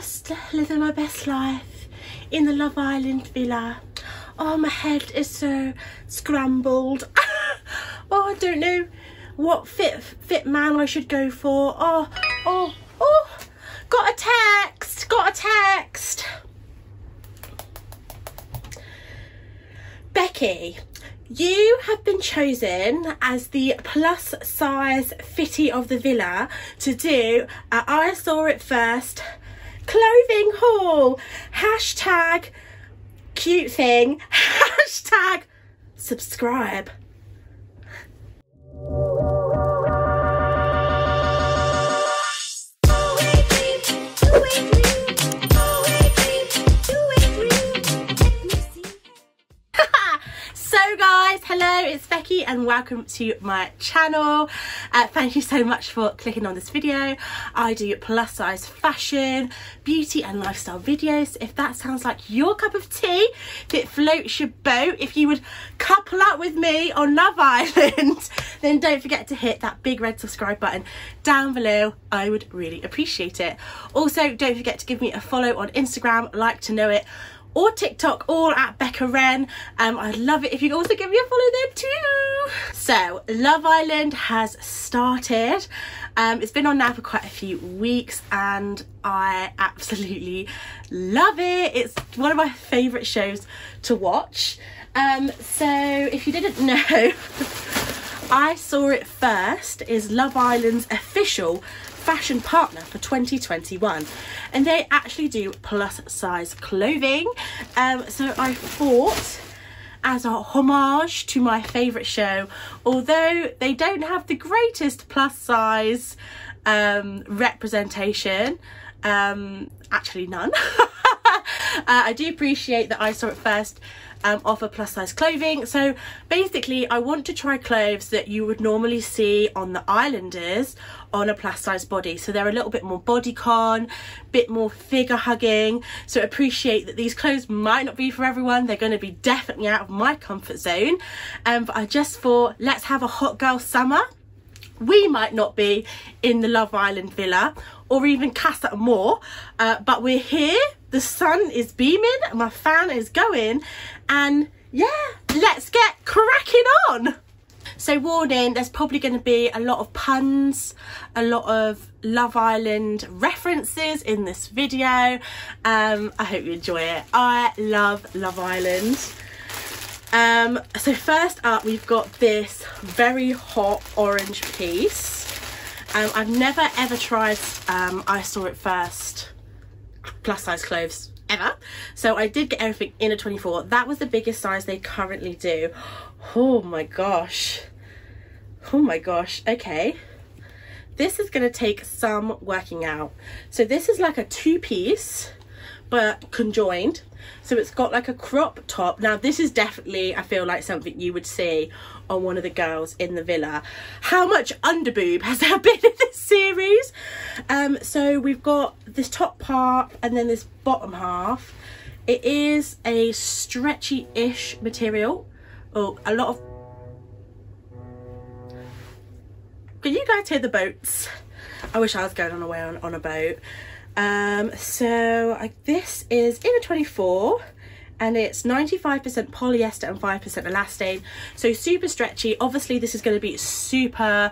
just living my best life in the Love Island villa. Oh, my head is so scrambled. oh, I don't know what fit fit man I should go for. Oh, oh, oh, got a text, got a text. Becky, you have been chosen as the plus size fitty of the villa to do uh, I saw it first clothing haul. Hashtag cute thing. Hashtag subscribe. Hello it's Becky and welcome to my channel. Uh, thank you so much for clicking on this video. I do plus size fashion beauty and lifestyle videos. If that sounds like your cup of tea if it floats your boat if you would couple up with me on Love Island then don't forget to hit that big red subscribe button down below. I would really appreciate it. Also don't forget to give me a follow on Instagram like to know it or TikTok, all at Becca Wren. Um, I'd love it if you'd also give me a follow there too. So, Love Island has started. Um, it's been on now for quite a few weeks and I absolutely love it. It's one of my favourite shows to watch. Um, so, if you didn't know, I Saw It First is Love Island's official fashion partner for 2021 and they actually do plus size clothing. Um, so I thought as a homage to my favourite show although they don't have the greatest plus size um, representation um, actually none. Uh, I do appreciate that I saw it first um, offer plus size clothing. So basically I want to try clothes that you would normally see on the Islanders on a plus size body. So they're a little bit more bodycon, bit more figure hugging. So appreciate that these clothes might not be for everyone. They're going to be definitely out of my comfort zone. Um, but I just thought let's have a hot girl summer we might not be in the Love Island villa or even Casa Amor, uh, but we're here the sun is beaming, my fan is going, and yeah, let's get cracking on. So warning, there's probably going to be a lot of puns, a lot of Love Island references in this video. Um, I hope you enjoy it. I love Love Island. Um, so first up, we've got this very hot orange piece. Um, I've never ever tried um, I Saw It First plus size clothes ever. So I did get everything in a 24. That was the biggest size they currently do. Oh my gosh. Oh my gosh. Okay. This is going to take some working out. So this is like a two piece but conjoined so it's got like a crop top now this is definitely i feel like something you would see on one of the girls in the villa. How much underboob has there been in this series? Um so we've got this top part and then this bottom half. It is a stretchy-ish material. Oh a lot of can you guys hear the boats? I wish i was going on a way on, on a boat. Um, so I, this is in a 24 and it's 95% polyester and 5% elastane. So super stretchy. Obviously this is going to be super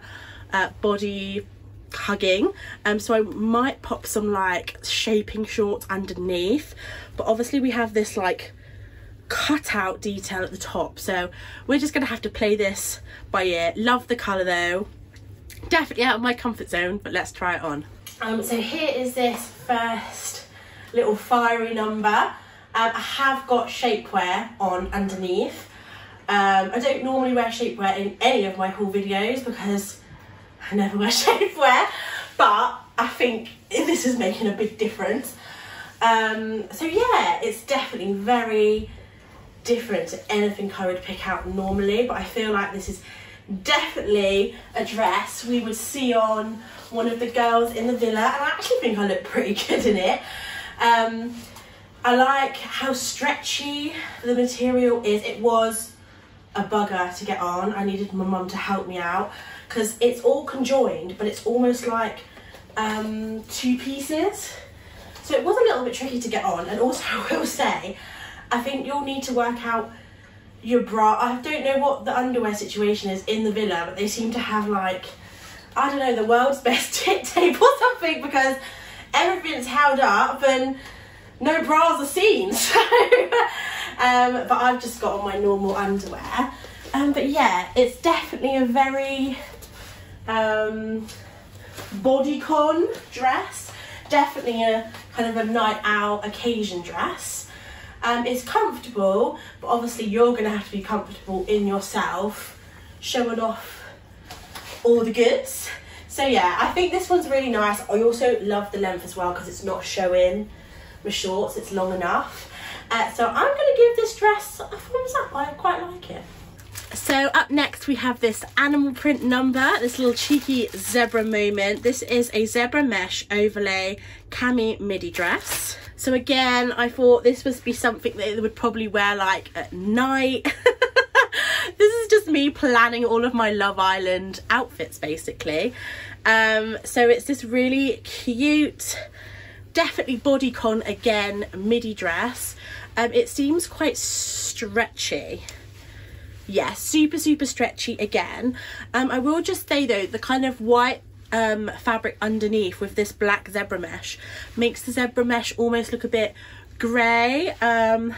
uh, body hugging um so i might pop some like shaping shorts underneath but obviously we have this like cutout detail at the top so we're just gonna have to play this by ear love the color though definitely out of my comfort zone but let's try it on um, so here is this first little fiery number. Um, I have got shapewear on underneath. Um, I don't normally wear shapewear in any of my haul videos because I never wear shapewear, but I think this is making a big difference. Um, so yeah, it's definitely very different to anything I would pick out normally, but I feel like this is definitely a dress we would see on one of the girls in the villa and I actually think I look pretty good in it. Um, I like how stretchy the material is. It was a bugger to get on. I needed my mum to help me out because it's all conjoined but it's almost like um, two pieces. So it was a little bit tricky to get on, and also I will say, I think you'll need to work out your bra. I don't know what the underwear situation is in the villa, but they seem to have like, I don't know, the world's best tit tape or something because everything's held up and no bras are seen. So, um, but I've just got on my normal underwear. Um, but yeah, it's definitely a very um, bodycon dress. Definitely a kind of a night out occasion dress. Um, it's comfortable, but obviously you're going to have to be comfortable in yourself, showing off all the goods. So yeah, I think this one's really nice. I also love the length as well because it's not showing my shorts, it's long enough. Uh, so I'm going to give this dress a thumbs up. I quite like it. So up next we have this animal print number, this little cheeky zebra moment. This is a zebra mesh overlay cami midi dress. So again, I thought this would be something that they would probably wear like at night. this is just me planning all of my Love Island outfits basically. Um, so it's this really cute, definitely bodycon again, midi dress. Um, it seems quite stretchy yeah super super stretchy again um i will just say though the kind of white um fabric underneath with this black zebra mesh makes the zebra mesh almost look a bit grey um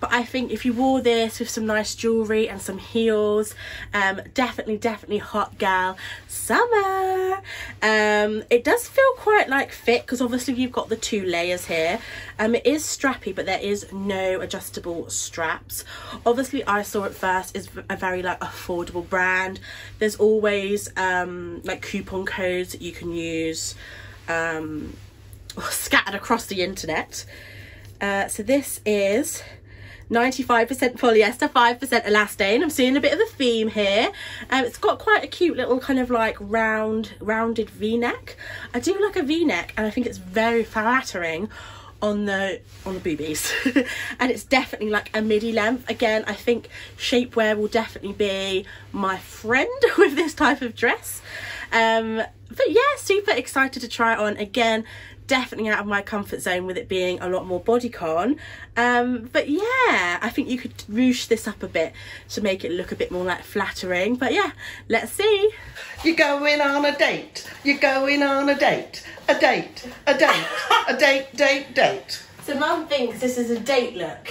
but i think if you wore this with some nice jewelry and some heels um definitely definitely hot gal summer. Um it does feel quite like fit because obviously you've got the two layers here. Um it is strappy but there is no adjustable straps. Obviously i saw it first is a very like affordable brand. There's always um like coupon codes that you can use um scattered across the internet uh, so this is 95% polyester, 5% elastane. I'm seeing a bit of a theme here. Um, it's got quite a cute little kind of like round, rounded v-neck. I do like a v-neck and I think it's very flattering on the on the boobies and it's definitely like a midi length again i think shapewear will definitely be my friend with this type of dress um but yeah super excited to try it on again definitely out of my comfort zone with it being a lot more bodycon um but yeah i think you could ruche this up a bit to make it look a bit more like flattering. But yeah let's see. You're going on a date. You're going on a date. A date. A date. A date date date. So mum thinks this is a date look.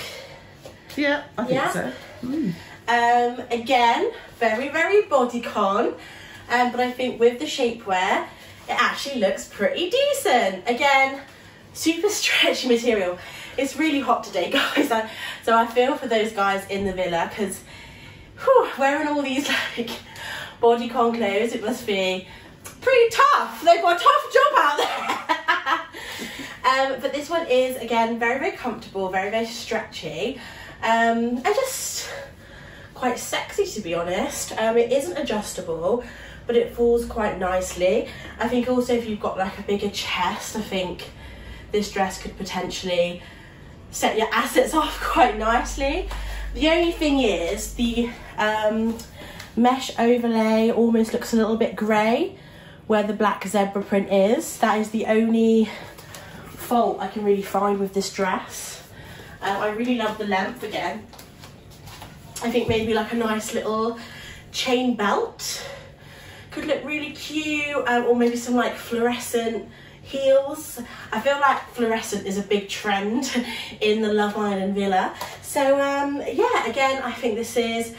Yeah i think Yeah. so. Mm. Um, again, very, very bodycon. Um, but I think with the shapewear, it actually looks pretty decent. Again, super stretchy material. It's really hot today, guys. So I feel for those guys in the villa because wearing all these like bodycon clothes, it must be pretty tough. They've got a tough job out there. um, but this one is again very, very comfortable, very, very stretchy. Um, and just quite sexy to be honest. Um, it isn't adjustable, but it falls quite nicely. I think also if you've got like a bigger chest, I think this dress could potentially set your assets off quite nicely. The only thing is the um, mesh overlay almost looks a little bit grey where the black zebra print is. That is the only fault I can really find with this dress. Um, I really love the length again. I think maybe like a nice little chain belt could look really cute um, or maybe some like fluorescent heels. I feel like fluorescent is a big trend in the Love Island villa. So um, yeah, again, I think this is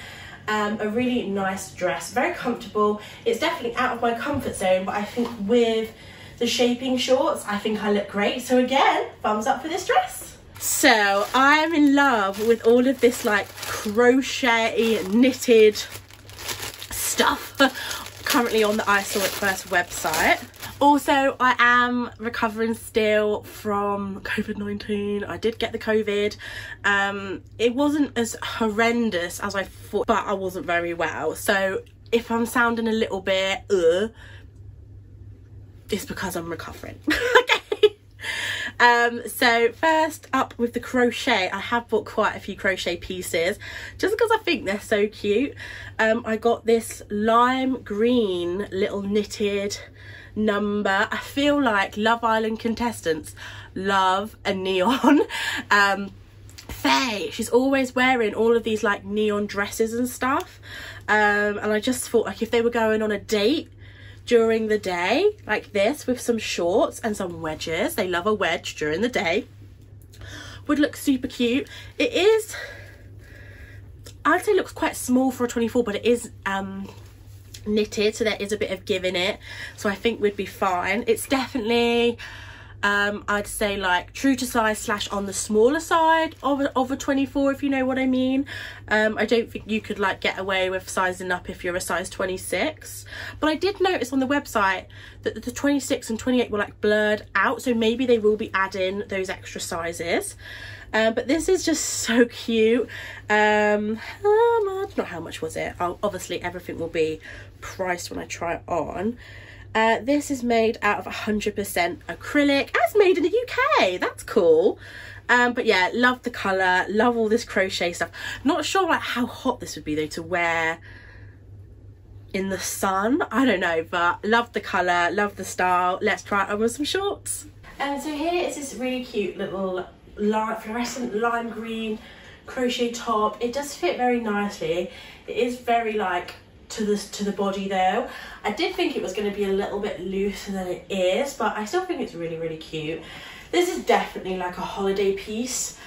um, a really nice dress, very comfortable. It's definitely out of my comfort zone, but I think with the shaping shorts, I think I look great. So again, thumbs up for this dress. So I'm in love with all of this like crochet knitted stuff currently on the I Saw It First website. Also, I am recovering still from COVID-19. I did get the COVID. Um, it wasn't as horrendous as I thought, but I wasn't very well. So if I'm sounding a little bit, uh, it's because I'm recovering. okay. Um, so first up with the crochet, I have bought quite a few crochet pieces just because I think they're so cute. Um, I got this lime green little knitted number. I feel like Love Island contestants love a neon. Um, Faye, she's always wearing all of these like neon dresses and stuff. Um, and I just thought like if they were going on a date during the day like this with some shorts and some wedges, they love a wedge during the day, would look super cute. It is, I'd say looks quite small for a 24, but it is um, knitted so there is a bit of give in it. So I think we'd be fine. It's definitely um, I'd say like true to size slash on the smaller side of a, of a 24 if you know what I mean. Um, I don't think you could like get away with sizing up if you're a size 26 but I did notice on the website that the 26 and 28 were like blurred out so maybe they will be adding those extra sizes. Um, but this is just so cute. Um much not know how much was it? I'll, obviously everything will be priced when I try it on uh, this is made out of 100% acrylic as made in the UK that's cool. Um, but yeah love the colour love all this crochet stuff. Not sure like how hot this would be though to wear in the sun. I don't know but love the colour love the style. Let's try it on with some shorts. And so here is this really cute little light fluorescent lime green crochet top. It does fit very nicely. It is very like to this to the body though i did think it was going to be a little bit looser than it is but i still think it's really really cute this is definitely like a holiday piece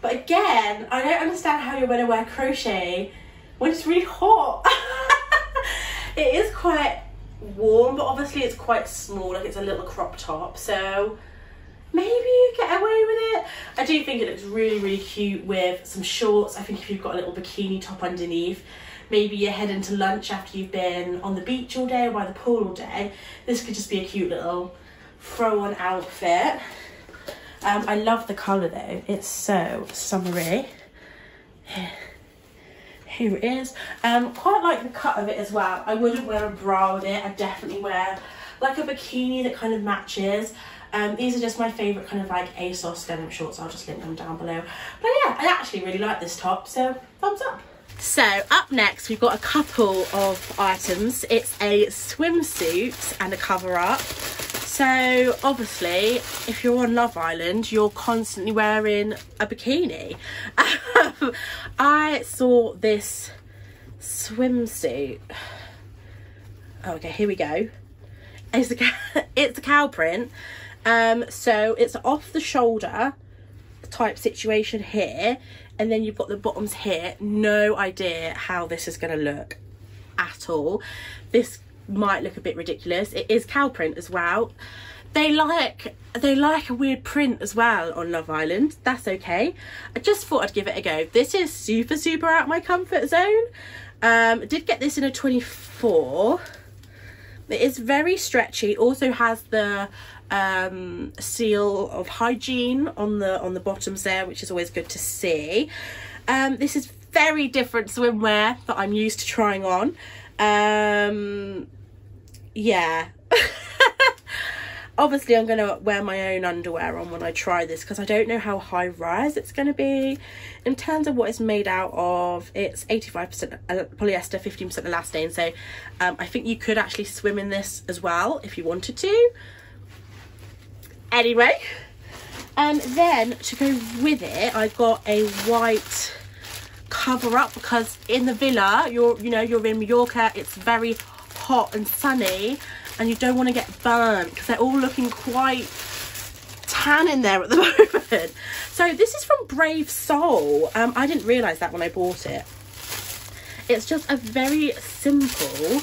but again i don't understand how you're going to wear crochet when it's really hot it is quite warm but obviously it's quite small like it's a little crop top so maybe you get away with it. I do think it looks really, really cute with some shorts. I think if you've got a little bikini top underneath, maybe you're heading to lunch after you've been on the beach all day or by the pool all day, this could just be a cute little throw-on outfit. Um, I love the colour though, it's so summery. Here it is. Um, quite like the cut of it as well. I wouldn't wear a bra with it, I'd definitely wear like a bikini that kind of matches. Um, these are just my favourite kind of like ASOS denim shorts. I'll just link them down below. But yeah, I actually really like this top, so thumbs up. So up next, we've got a couple of items. It's a swimsuit and a cover up. So obviously, if you're on Love Island, you're constantly wearing a bikini. I saw this swimsuit. Oh, okay, here we go. It's a, it's a cow print um, so it's off the shoulder type situation here. And then you've got the bottoms here. No idea how this is going to look at all. This might look a bit ridiculous. It is cow print as well. They like they like a weird print as well on Love Island. That's okay. I just thought I'd give it a go. This is super, super out my comfort zone. Um, did get this in a 24. It is very stretchy. Also has the um, seal of hygiene on the on the bottoms there, which is always good to see. Um, this is very different swimwear that I'm used to trying on. Um, yeah. Obviously, I'm going to wear my own underwear on when I try this because I don't know how high rise it's going to be. In terms of what it's made out of, it's 85% polyester, 15% elastane. So um, I think you could actually swim in this as well if you wanted to anyway and then to go with it I got a white cover up because in the villa you're you know you're in Mallorca it's very hot and sunny and you don't want to get burnt because they're all looking quite tan in there at the moment. So this is from Brave Soul. Um, I didn't realize that when I bought it. It's just a very simple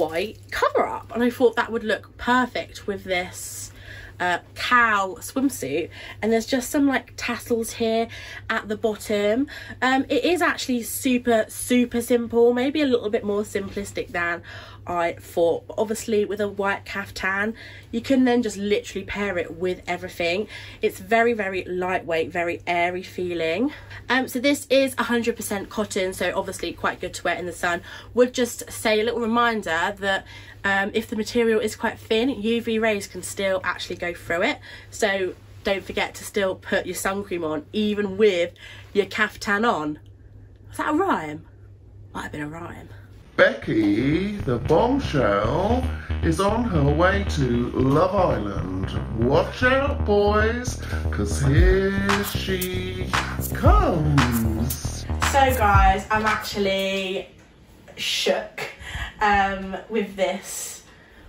white cover up and I thought that would look perfect with this uh, cow swimsuit and there's just some like tassels here at the bottom um, it is actually super super simple maybe a little bit more simplistic than I thought. But obviously with a white caftan, you can then just literally pair it with everything. It's very, very lightweight, very airy feeling. Um, so this is 100% cotton, so obviously quite good to wear in the sun. Would just say a little reminder that um, if the material is quite thin, UV rays can still actually go through it. So don't forget to still put your sun cream on, even with your caftan on. Was that a rhyme? Might have been a rhyme. Becky, the bombshell, is on her way to Love Island. Watch out, boys, because here she comes. So guys, I'm actually shook um, with this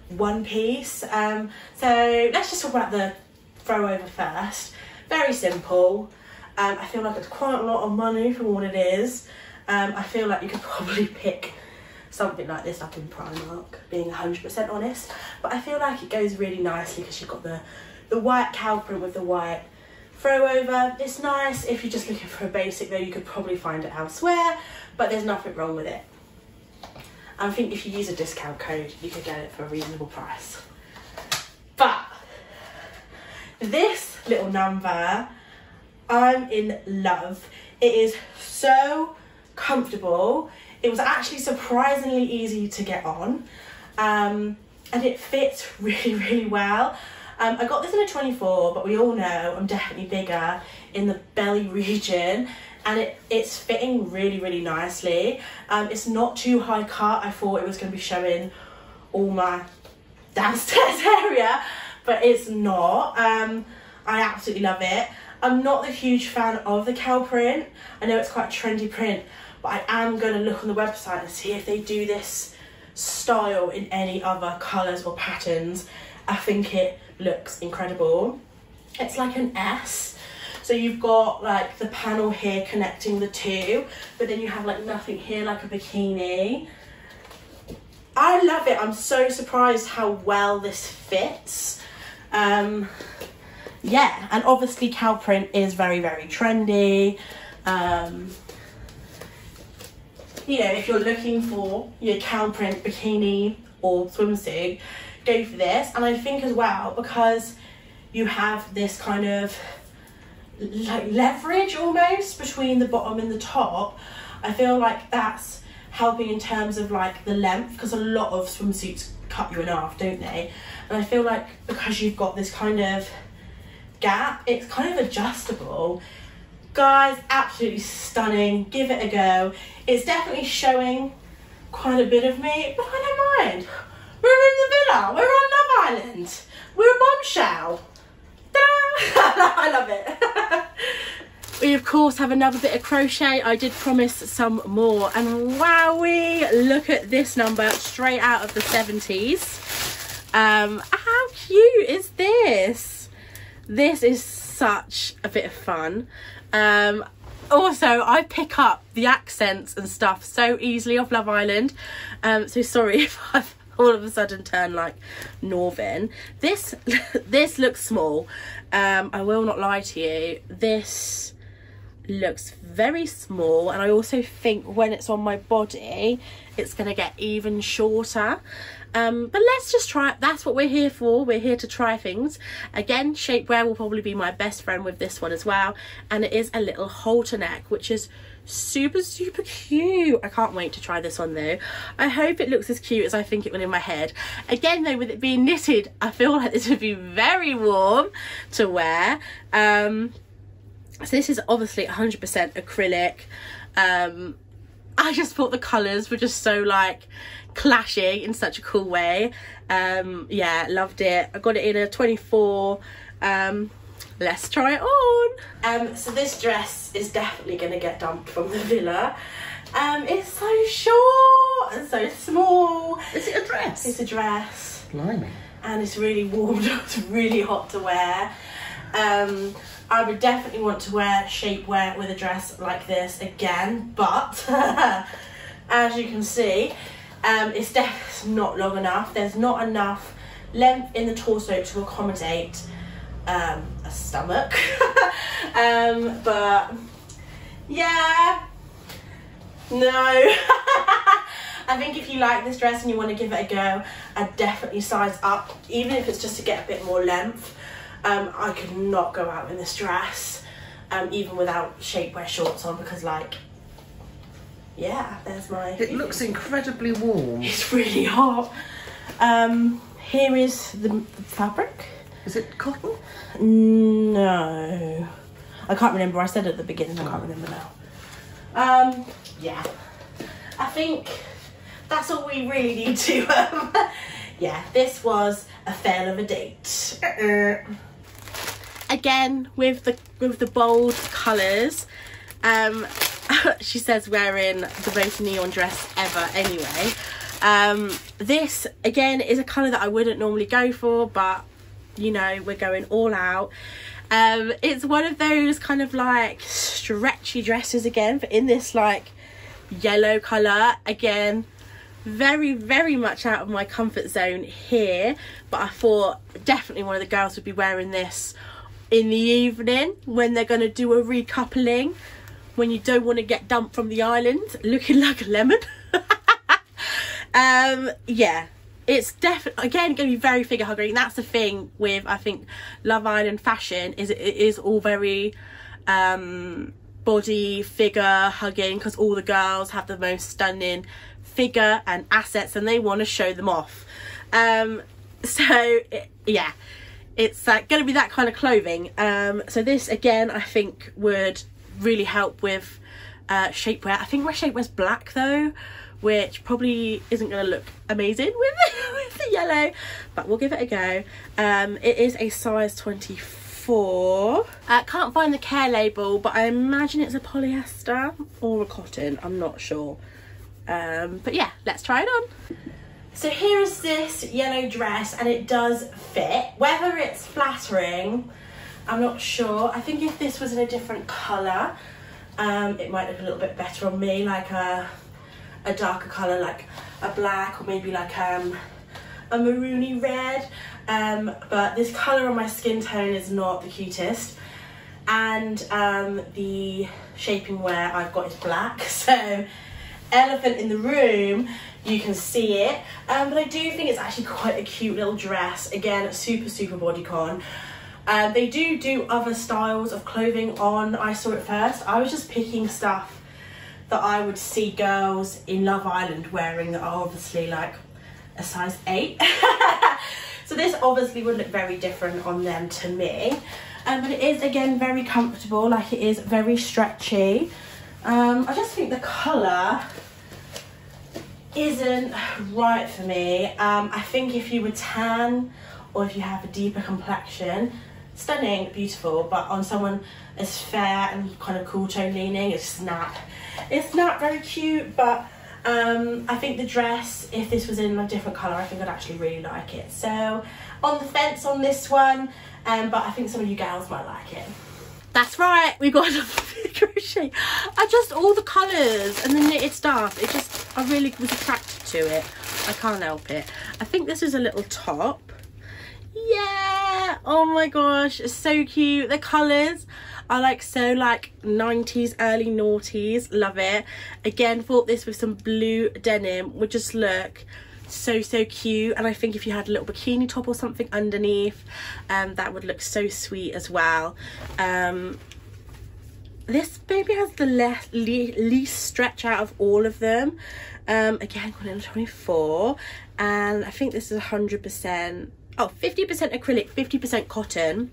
one piece. Um, so let's just talk about the throw over first. Very simple. Um, I feel like it's quite a lot of money for what it is. Um, I feel like you could probably pick something like this up in Primark, being 100% honest. But I feel like it goes really nicely because you've got the, the white cow print with the white throw over. It's nice if you're just looking for a basic though, you could probably find it elsewhere, but there's nothing wrong with it. I think if you use a discount code, you could get it for a reasonable price. But this little number, I'm in love. It is so comfortable. It was actually surprisingly easy to get on. Um, and it fits really, really well. Um, I got this in a 24, but we all know I'm definitely bigger in the belly region and it, it's fitting really, really nicely. Um, it's not too high cut. I thought it was going to be showing all my downstairs area, but it's not. Um, I absolutely love it. I'm not the huge fan of the cow print. I know it's quite a trendy print, but I am going to look on the website and see if they do this style in any other colours or patterns. I think it looks incredible. It's like an S. So you've got like the panel here connecting the two, but then you have like nothing here like a bikini. I love it. I'm so surprised how well this fits. Um, yeah, and obviously cow print is very, very trendy. Um, you know, if you're looking for your cow print bikini or swimsuit, go for this. And I think as well, because you have this kind of like leverage almost between the bottom and the top, I feel like that's helping in terms of like the length because a lot of swimsuits cut you in half, don't they? And I feel like because you've got this kind of gap, it's kind of adjustable. Guys, absolutely stunning. Give it a go. It's definitely showing quite a bit of me, but I don't mind. We're in the villa. We're on Love Island. We're a bombshell. I love it. we of course have another bit of crochet. I did promise some more. And wowie, look at this number straight out of the 70s. Um, how cute is this? This is such a bit of fun. Um, also, I pick up the accents and stuff so easily off Love Island. Um, so sorry if I've all of a sudden turned like northern. This this looks small. Um, I will not lie to you. This looks very small and I also think when it's on my body it's going to get even shorter um, but let's just try it that's what we're here for we're here to try things again shapewear will probably be my best friend with this one as well and it is a little halter neck which is super super cute. I can't wait to try this one though. I hope it looks as cute as i think it will in my head. Again though with it being knitted i feel like this would be very warm to wear. Um so this is obviously 100% acrylic. Um i just thought the colors were just so like clashing in such a cool way. Um yeah loved it. I got it in a 24 um let's try it on. Um, so this dress is definitely going to get dumped from the villa. Um, it's so short and so small. Is it a dress? It's a dress. Blimey. And it's really warm, it's really hot to wear. Um, I would definitely want to wear shapewear with a dress like this again, but as you can see, um, it's definitely not long enough. There's not enough length in the torso to accommodate um, a stomach. um, but yeah, no. I think if you like this dress and you want to give it a go, I'd definitely size up, even if it's just to get a bit more length. Um, I could not go out in this dress, um, even without shapewear shorts on, because like, yeah, there's my... It looks incredibly warm. It's really hot. Um, here is the fabric. Is it cotton? No. I can't remember. I said at the beginning. I can't remember now. Um, yeah. I think that's all we really need to. Um, yeah, this was a fail of a date. Again, with the with the bold colours, um, she says wearing the most neon dress ever. Anyway, um, this again is a colour that I wouldn't normally go for, but you know we're going all out. Um, it's one of those kind of like stretchy dresses again, but in this like yellow colour. Again very very much out of my comfort zone here but i thought definitely one of the girls would be wearing this in the evening when they're going to do a recoupling when you don't want to get dumped from the island looking like a lemon. Um yeah it's definitely again going to be very figure hugging that's the thing with i think love island fashion is it is all very um body figure hugging because all the girls have the most stunning figure and assets and they want to show them off. Um so it, yeah it's uh, going to be that kind of clothing. Um so this again i think would really help with uh shapewear. I think my shapewear's black though which probably isn't going to look amazing with, with the yellow but we'll give it a go um it is a size 24 uh, can't find the care label but i imagine it's a polyester or a cotton i'm not sure um but yeah let's try it on so here is this yellow dress and it does fit. Whether it's flattering, I'm not sure. I think if this was in a different colour, um, it might look a little bit better on me, like a, a darker colour, like a black or maybe like um, a maroony red. Um, but this colour on my skin tone is not the cutest. And um, the shaping wear I've got is black, so elephant in the room you can see it. Um, but I do think it's actually quite a cute little dress. Again super super bodycon. Um, they do do other styles of clothing on I saw it first. I was just picking stuff that I would see girls in Love Island wearing that are obviously like a size 8 so this obviously would look very different on them to me. Um, but it is again very comfortable. Like it is very stretchy. Um, I just think the colour isn't right for me. Um, I think if you were tan or if you have a deeper complexion, stunning, beautiful, but on someone as fair and kind of cool tone leaning, it's not, it's not very cute, but um, I think the dress, if this was in a different colour, I think I'd actually really like it. So on the fence on this one, um, but I think some of you girls might like it. That's right, we got another crochet. I just, all the colours and the knitted stuff, it just, I really was attracted to it. I can't help it. I think this is a little top. Yeah, oh my gosh, so cute. The colours are like so like 90s, early noughties, love it. Again, thought this with some blue denim. Would just look so so cute. And I think if you had a little bikini top or something underneath um, that would look so sweet as well. Um, this baby has the le least stretch out of all of them. Um, again going in 24 and I think this is 100% oh 50% acrylic 50% cotton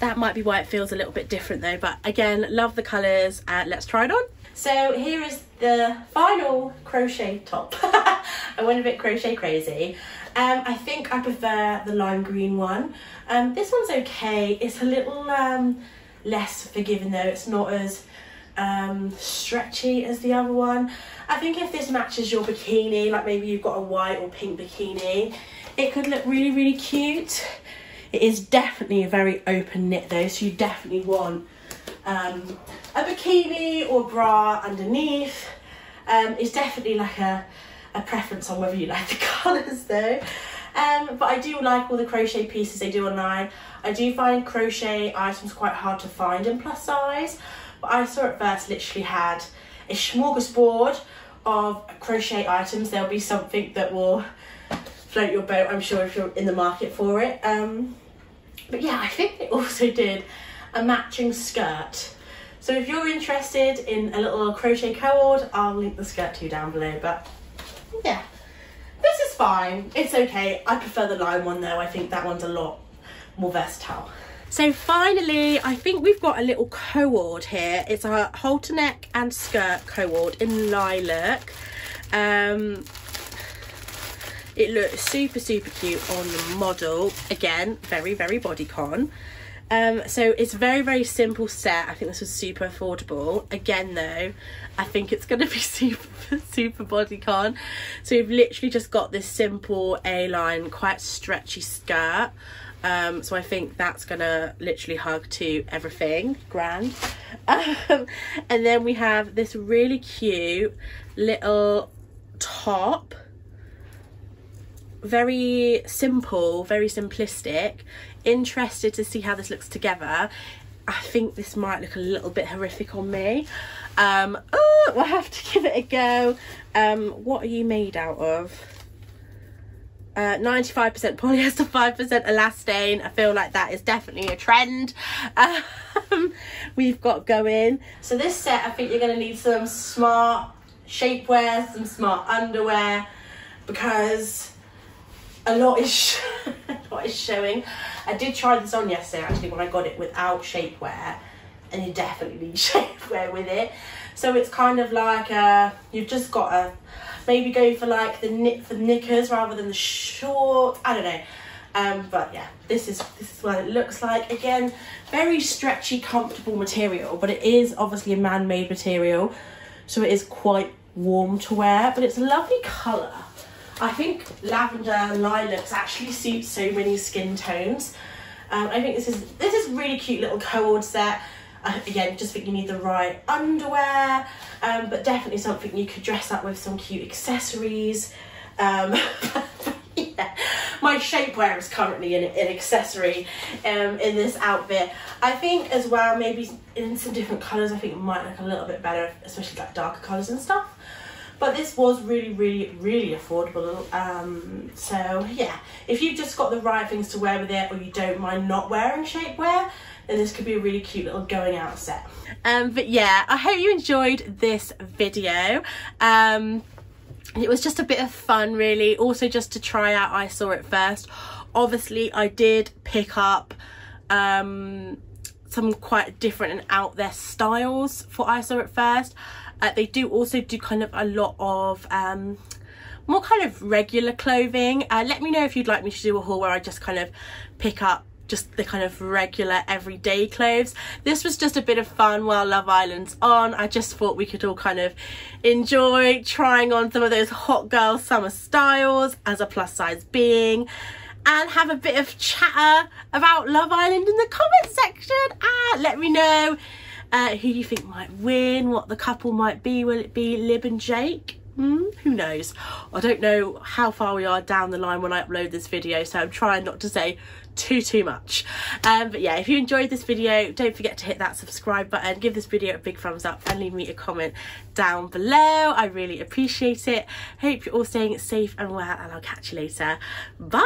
that might be why it feels a little bit different though but again love the colors uh, let's try it on so here is the final crochet top. I went a bit crochet crazy. Um, I think I prefer the lime green one. Um, this one's okay. It's a little um, less forgiving though. It's not as um, stretchy as the other one. I think if this matches your bikini, like maybe you've got a white or pink bikini, it could look really, really cute. It is definitely a very open knit though, so you definitely want um, a bikini or bra underneath um, is definitely like a, a preference on whether you like the colours though. Um, but I do like all the crochet pieces they do online. I do find crochet items quite hard to find in plus size, but I saw it first literally had a smorgasbord of crochet items. There'll be something that will float your boat, I'm sure, if you're in the market for it. Um, but yeah, I think they also did a matching skirt. So if you're interested in a little crochet co-ord, I'll link the skirt to you down below. But yeah, this is fine. It's okay. I prefer the lime one though. I think that one's a lot more versatile. So finally, I think we've got a little co-ord here. It's a halter neck and skirt co-ord in lilac. Um, it looks super, super cute on the model. Again, very, very bodycon. Um, so it's very, very simple set. I think this was super affordable. Again, though, I think it's going to be super, super bodycon. So we've literally just got this simple A-line, quite stretchy skirt. Um, so I think that's gonna literally hug to everything grand. Um, and then we have this really cute little top very simple, very simplistic. Interested to see how this looks together. I think this might look a little bit horrific on me. Um, oh, we'll have to give it a go. Um, what are you made out of? 95% uh, polyester, 5% elastane. I feel like that is definitely a trend um, we've got going. So this set, I think you're going to need some smart shapewear, some smart underwear, because a lot is a lot is showing. I did try this on yesterday actually when I got it without shapewear, and you definitely need shapewear with it. So it's kind of like uh, you've just got to maybe go for like the knit for knickers rather than the short. I don't know. Um, but yeah, this is this is what it looks like. Again, very stretchy, comfortable material, but it is obviously a man-made material, so it is quite warm to wear. But it's a lovely colour. I think lavender and lilacs actually suit so many skin tones. Um, I think this is this is really cute little co-ord set. Uh, again, just think you need the right underwear, um, but definitely something you could dress up with some cute accessories. Um, yeah, my shapewear is currently an, an accessory um, in this outfit. I think as well, maybe in some different colours, I think it might look a little bit better, especially like darker colours and stuff but this was really really really affordable. Um, so yeah. If you've just got the right things to wear with it or you don't mind not wearing shapewear then this could be a really cute little going out set. Um, but yeah I hope you enjoyed this video. Um, it was just a bit of fun really. Also just to try out I saw it first. Obviously I did pick up um, some quite different and out there styles for I saw it first uh, they do also do kind of a lot of um, more kind of regular clothing. Uh, let me know if you'd like me to do a haul where I just kind of pick up just the kind of regular everyday clothes. This was just a bit of fun while Love Island's on. I just thought we could all kind of enjoy trying on some of those hot girl summer styles as a plus size being and have a bit of chatter about Love Island in the comment section. Ah, let me know uh, who you think might win, what the couple might be. Will it be Lib and Jake? Hmm? Who knows? I don't know how far we are down the line when I upload this video, so I'm trying not to say too, too much. Um, but yeah, if you enjoyed this video, don't forget to hit that subscribe button, give this video a big thumbs up and leave me a comment down below. I really appreciate it. Hope you're all staying safe and well, and I'll catch you later. Bye!